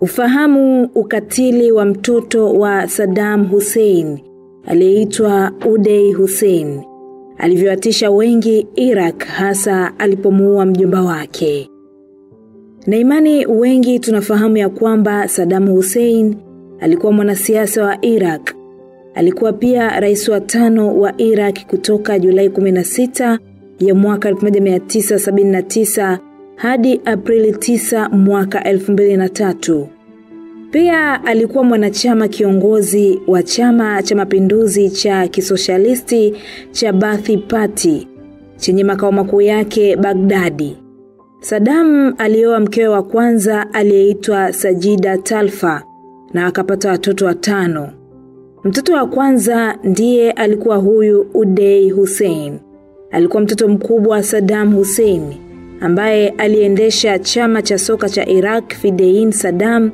Ufahamu ukatili wa mtoto wa Saddam Hussein aliyeitwa Uday Hussein alivyowatisha wengi Iraq hasa alipomuua mjomba wake. Na imani wengi tunafahamu ya kwamba Saddam Hussein alikuwa mwanasiasa wa Iraq. Alikuwa pia rais wa tano wa Iraq kutoka Julai 16 ya mwaka 1979 hadi Aprili 9 mwaka 2003. Pia alikuwa mwanachama kiongozi wa chama cha mapinduzi cha kisoshalisti cha Baath Party chenye makao makuu yake Bagdadi. Saddam alioa mkewe wa kwanza aliyeitwa Sajida Talfa na akapata watoto watano. Mtoto wa kwanza ndiye alikuwa huyu Uday Hussein. Alikuwa mtoto mkubwa wa Saddam Hussein ambaye aliendesha chama cha soka cha Iraq Fidein Saddam,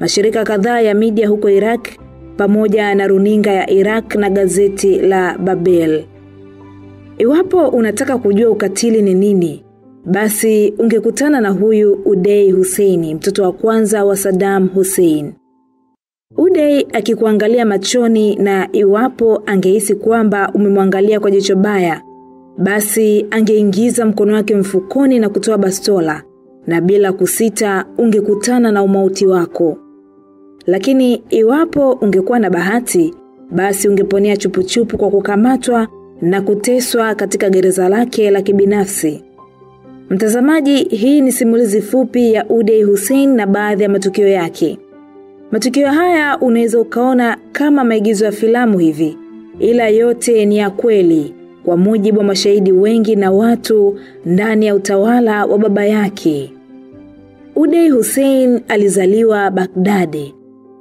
mashirika kadhaa ya media huko Iraq pamoja na runinga ya Iraq na gazeti la Babel. Iwapo unataka kujua ukatili ni nini, basi ungekutana na huyu Uday Hussein, mtoto wa kwanza wa Saddam Hussein. Uday akikuangalia machoni na iwapo angehisi kwamba umemwangalia kwa jicho baya, basi angeingiza mkono wake mfukoni na kutoa bastola na bila kusita ungekutana na umauti wako. Lakini iwapo ungekuwa na bahati, basi ungeponea chupuchupu kwa kukamatwa na kuteswa katika gereza lake la kibinafsi. Mtazamaji, hii ni simulizi fupi ya Udei Hussein na baadhi ya matukio yake. Matukio haya unaweza ukaona kama maigizo ya filamu hivi, ila yote ni ya kweli kwa mujibu wa mashahidi wengi na watu ndani ya utawala wa baba yake. Udei Hussein alizaliwa Baghdadi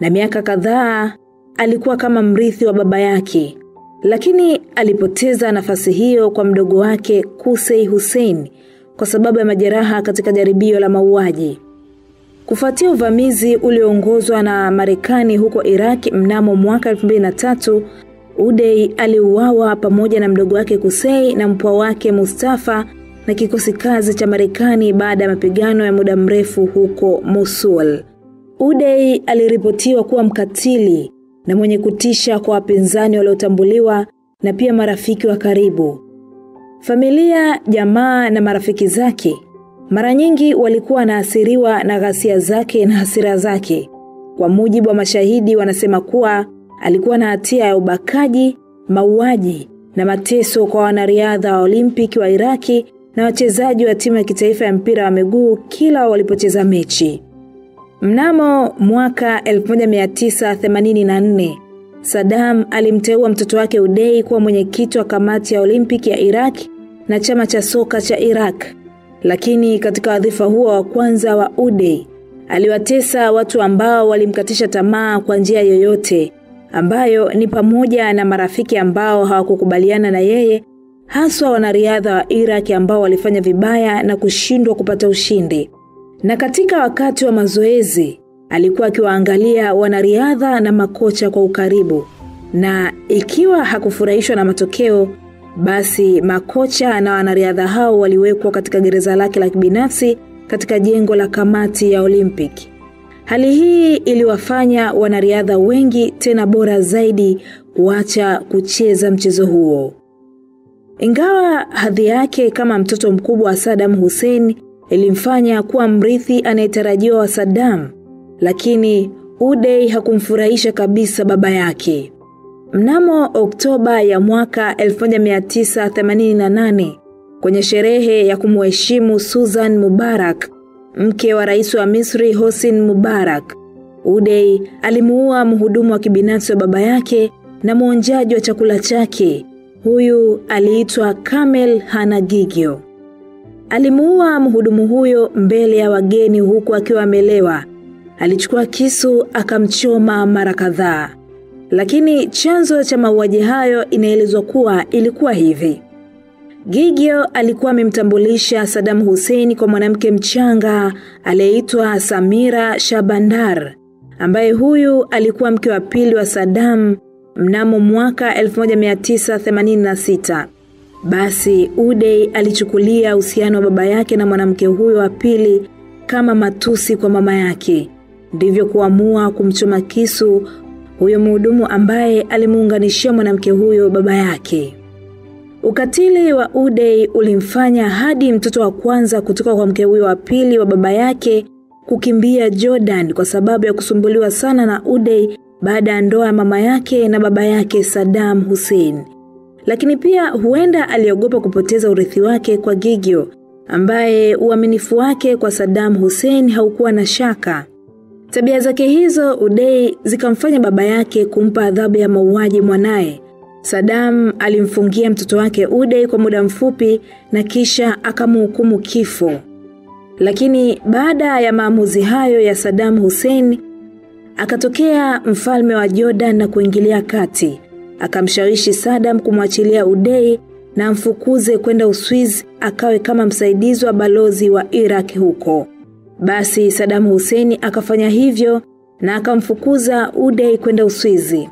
na miaka kadhaa alikuwa kama mrithi wa baba yake, lakini alipoteza nafasi hiyo kwa mdogo wake Kusei Hussein kwa sababu ya majeraha katika jaribio la mauaji. Kufuatia uvamizi ulioongozwa na Marekani huko Iraki mnamo mwaka 2003, Udei aliuawa pamoja na mdogo wake Kusei na mpwa wake Mustafa na kikosi kazi cha Marekani baada ya mapigano ya muda mrefu huko Mosul. Uday aliripotiwa kuwa mkatili na mwenye kutisha kwa wapinzani waliotambuliwa na pia marafiki wa karibu. Familia, jamaa na marafiki zake mara nyingi walikuwa wanaathiriwa na ghasia zake na hasira zake. Kwa mujibu wa mashahidi wanasema kuwa alikuwa na hatia ya ubakaji, mauaji na mateso kwa wanariadha wa Olimpiki wa Iraki na wachezaji wa timu ya kitaifa ya mpira wa miguu kila walipocheza mechi. Mnamo mwaka 1984, Saddam alimteua mtoto wake Udei kuwa mwenyekiti wa kamati ya Olimpiki ya Iraq na chama cha soka cha Iraq. Lakini katika wadhifa huo wa kwanza wa Udei aliwatesa watu ambao walimkatisha tamaa kwa njia yoyote, ambayo ni pamoja na marafiki ambao hawakukubaliana na yeye, haswa wanariadha wa Iraq ambao walifanya vibaya na kushindwa kupata ushindi. Na katika wakati wa mazoezi, alikuwa akiwaangalia wanariadha na makocha kwa ukaribu. Na ikiwa hakufurahishwa na matokeo, basi makocha na wanariadha hao waliwekwa katika gereza lake la kibinafsi katika jengo la kamati ya Olympic. Hali hii iliwafanya wanariadha wengi tena bora zaidi kuacha kucheza mchezo huo. Ingawa hadhi yake kama mtoto mkubwa wa Saddam Hussein ilimfanya kuwa mrithi anayetarajiwa wa Saddam, lakini Uday hakumfurahisha kabisa baba yake. Mnamo Oktoba ya mwaka 1988 kwenye sherehe ya kumheshimu Susan Mubarak, mke wa rais wa Misri Hosni Mubarak, Uday alimuua mhudumu wa kibinafsi wa baba yake na mwonjaji wa chakula chake. Huyu aliitwa Kamel Hanagigio. Alimuua mhudumu huyo mbele ya wageni huku akiwa amelewa. Alichukua kisu akamchoma mara kadhaa. Lakini chanzo cha mauaji hayo inaelezwa kuwa ilikuwa hivi. Gigio alikuwa amemtambulisha Saddam Hussein kwa mwanamke mchanga aliyeitwa Samira Shabandar, ambaye huyu alikuwa mke wa pili wa Saddam mnamo mwaka 1986. Basi Uday alichukulia uhusiano wa baba yake na mwanamke huyo wa pili kama matusi kwa mama yake. ndivyo kuamua kumchoma kisu huyo mhudumu ambaye alimuunganishia mwanamke huyo baba yake. Ukatili wa Uday ulimfanya hadi mtoto wa kwanza kutoka kwa mke huyo wa pili wa baba yake kukimbia Jordan kwa sababu ya kusumbuliwa sana na Uday baada ya ndoa ya mama yake na baba yake Saddam Hussein. Lakini pia huenda aliogopa kupoteza urithi wake kwa Gigio ambaye uaminifu wake kwa Saddam Hussein haukuwa na shaka. Tabia zake hizo Udei zikamfanya baba yake kumpa adhabu ya mauaji mwanaye. Saddam alimfungia mtoto wake Udei kwa muda mfupi na kisha akamhukumu kifo. Lakini baada ya maamuzi hayo ya Saddam Hussein, akatokea mfalme wa Jordan na kuingilia kati. Akamshawishi sadam kumwachilia Udei na amfukuze kwenda Uswizi akawe kama msaidizi wa balozi wa Iraq huko. Basi Saddam Hussein akafanya hivyo na akamfukuza Udei kwenda Uswizi.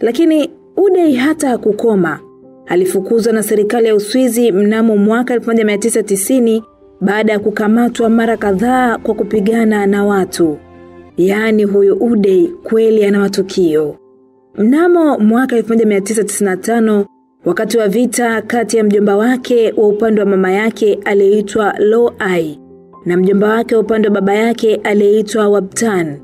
Lakini Udei hata hakukoma. Alifukuzwa na serikali ya Uswizi mnamo mwaka 1990 baada ya kukamatwa mara kadhaa kwa kupigana na watu. Yaani huyu Udei kweli ana matukio. Mnamo mwaka 1995 wakati wa vita kati ya mjomba wake wa upande wa mama yake aliyeitwa Lo-Ai na mjomba wake wa upande wa baba yake aliyeitwa Wabtan.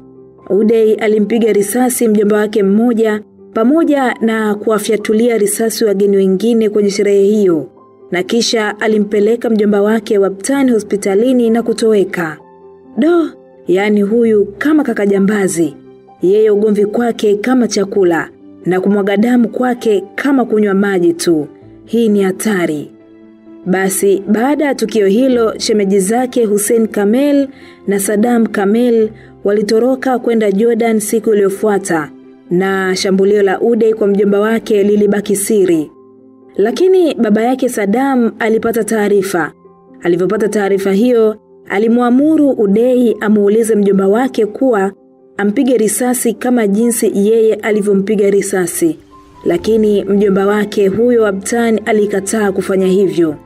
Udei alimpiga risasi mjomba wake mmoja pamoja na kuwafyatulia risasi wageni wengine kwenye sherehe hiyo na kisha alimpeleka mjomba wake Wabtan hospitalini na kutoweka. Do, yaani huyu kama kaka jambazi. Yeye ugomvi kwake kama chakula na kumwaga damu kwake kama kunywa maji tu. Hii ni hatari. Basi baada ya tukio hilo shemeji zake Hussein Kamel na Saddam Kamel walitoroka kwenda Jordan siku iliyofuata na shambulio la Uday kwa mjomba wake lilibaki siri. Lakini baba yake Saddam alipata taarifa. Alivyopata taarifa hiyo, alimwamuru Uday amuulize mjomba wake kuwa ampige risasi kama jinsi yeye alivyompiga risasi. Lakini mjomba wake huyo Abtan alikataa kufanya hivyo.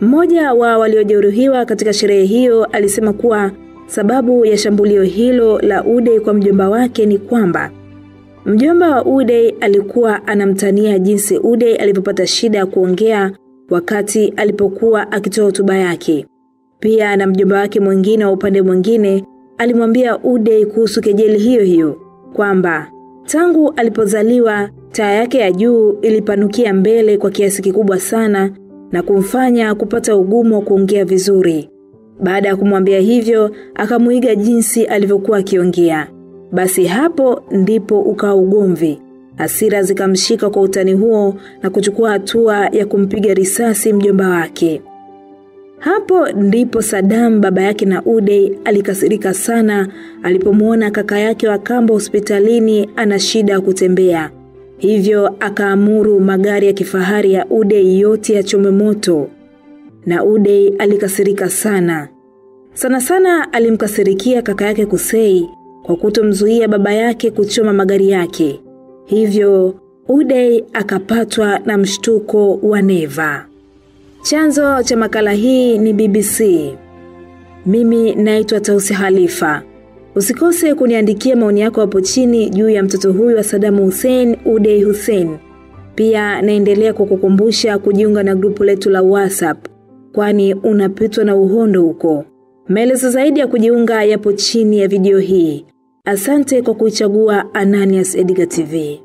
Mmoja wa waliojeruhiwa katika sherehe hiyo alisema kuwa sababu ya shambulio hilo la Uday kwa mjomba wake ni kwamba mjomba wa Uday alikuwa anamtania jinsi Uday alivyopata shida ya kuongea wakati alipokuwa akitoa hotuba yake. Pia na mjomba wake mwingine wa upande mwingine alimwambia Uday kuhusu kejeli hiyo hiyo kwamba tangu alipozaliwa taa yake ya juu ilipanukia mbele kwa kiasi kikubwa sana na kumfanya kupata ugumu wa kuongea vizuri. Baada ya kumwambia hivyo, akamuiga jinsi alivyokuwa akiongea. Basi hapo ndipo ukawa ugomvi. Hasira zikamshika kwa utani huo na kuchukua hatua ya kumpiga risasi mjomba wake. Hapo ndipo sadamu baba yake na Uday alikasirika sana alipomwona kaka yake wa kambo hospitalini ana shida ya kutembea. Hivyo akaamuru magari ya kifahari ya Uday yote yachome moto. Na Uday alikasirika sana. Sana sana alimkasirikia kaka yake Kusei kwa kutomzuia baba yake kuchoma magari yake. Hivyo Uday akapatwa na mshtuko wa neva. Chanzo cha makala hii ni BBC. Mimi naitwa Tausi Halifa. Usikose kuniandikia maoni yako hapo chini juu ya mtoto huyu wa Saddam Hussein, Uday Hussein. Pia naendelea kukukumbusha kujiunga na grupu letu la WhatsApp kwani unapitwa na uhondo huko. Maelezo zaidi ya kujiunga yapo chini ya video hii. Asante kwa kuichagua Ananias Edgar TV.